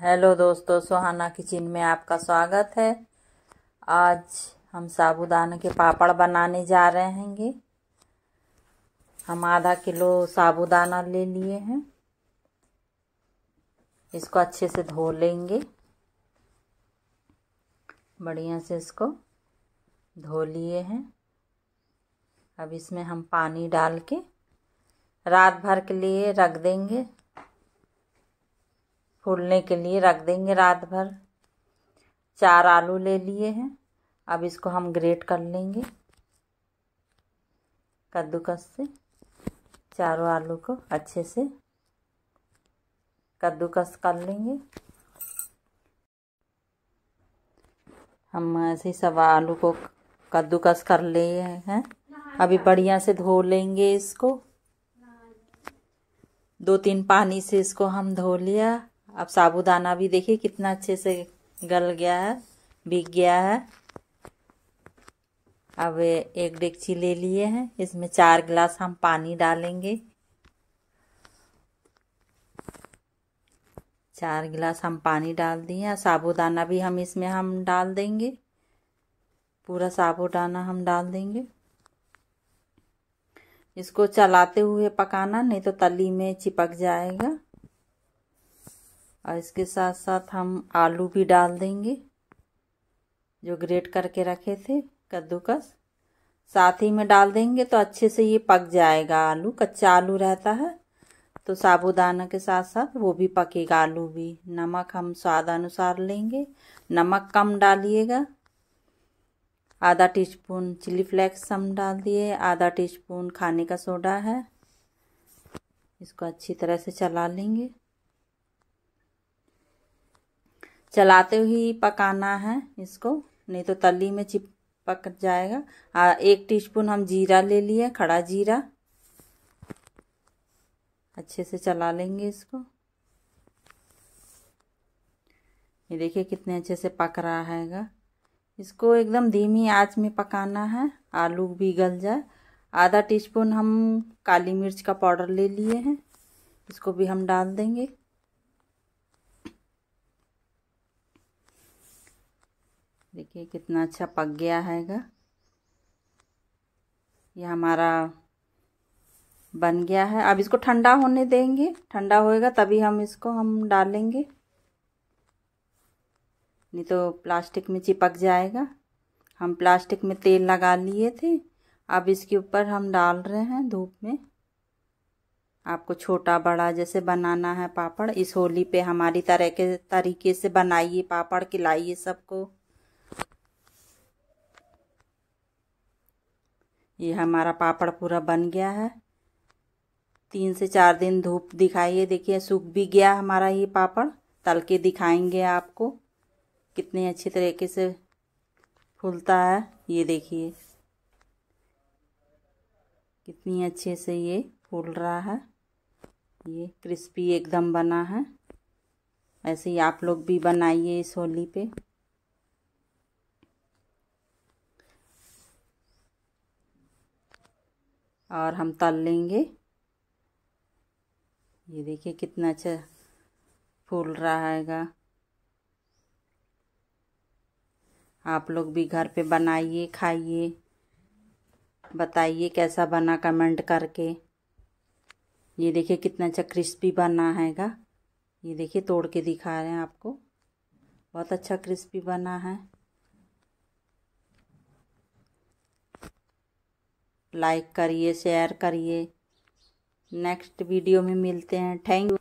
Hello दोस्तों, सुहाना kitchen में आपका स्वागत है। आज हम साबूदाना के पापड़ बनाने जा रहे हैंगे। हम आधा किलो साबूदाना ले लिए हैं। इसको अच्छे से धो लेंगे। बढ़िया से इसको धो लिए हैं। अब इसमें हम पानी डाल के रात भर के लिए रख देंगे। फूलने के लिए रख देंगे रात भर। चार आलू ले लिए हैं। अब इसको हम ग्रेट कर लेंगे। कद्दूकस से चारों आलू को अच्छे से कद्दूकस कर लेंगे। हम ऐसे सब आलू को कद्दूकस कर लिए हैं। अभी बढ़िया से धो लेंगे इसको। दो तीन पानी से इसको हम धो लिया। अब साबूदाना भी देखिए कितना अच्छे से गल गया है, भीग गया है। अब एक डेगची ले लिए हैं। इसमें चार गिलास हम पानी डालेंगे। चार गिलास हम पानी डाल दिए साबूदाना भी हम इसमें हम डाल देंगे। पूरा साबूदाना हम डाल देंगे। इसको चलाते हुए पकाना, नहीं तो तली में चिपक जाएगा। और इसके साथ साथ हम आलू भी डाल देंगे, जो ग्रेट करके रखे थे, कद्दूकस। साथ ही में डाल देंगे तो अच्छे से ये पक जाएगा आलू, कच्चा आलू रहता है। तो साबूदाना के साथ साथ वो भी पकेगा आलू भी। नमक हम स्वाद अनुसार लेंगे। नमक कम डालिएगा। आधा टीस्पून चिली फ्लेक्स हम डाल दिए। आधा टीस्पून खाने का सोडा है। इसको अच्छी तरह से चला लेंगे। चलाते ही पकाना है इसको नहीं तो तली में चिपक जाएगा। आ, एक टीस्पून हम जीरा ले लिए खड़ा जीरा। अच्छे से चला लेंगे इसको। ये देखिए कितने अच्छे से पक रहा हैगा। इसको एकदम धीमी आँच में पकाना है आलू भी गल जाए। आधा टीस्पून हम काली मिर्च का पाउडर ले लिए हैं इसको भी हम डाल देंगे। देखिए कितना अच्छा पक गया हैगा यह हमारा बन गया है। अब इसको ठंडा होने देंगे। ठंडा होएगा तभी हम इसको हम डालेंगे। नहीं तो प्लास्टिक में चिपक जाएगा। हम प्लास्टिक में तेल लगा लिए थे। अब इसके ऊपर हम डाल रहे हैं धूप में। आपको छोटा बड़ा जैसे बनाना है पापड़। इस होली पे हमारी तरह के तरीके से बनाइए, पापड़ खिलाइए सबको। ये हमारा पापड़ पूरा बन गया है। तीन से चार दिन धूप दिखाइए, देखिए, सूख भी गया हमारा ये पापड़। तल के दिखाएँगे आपको कितने अच्छे तरीके से फूलता है। ये देखिए, कितनी अच्छे से ये फूल रहा है। ये क्रिस्पी एकदम बना है। ऐसे ही आप लोग भी बनाइए इस होली पे। और हम तल लेंगे। ये देखिए कितना अच्छा फूल रहा हैगा। आप लोग भी घर पे बनाइए, खाइए, बताइए कैसा बना कमेंट करके। ये देखिए कितना अच्छा क्रिस्पी बना हैगा। ये देखिए तोड़ के दिखा रहे हैं आपको। बहुत अच्छा क्रिस्पी बना है। लाइक करिए शेयर करिए। नेक्स्ट वीडियो में मिलते हैं। Thank you.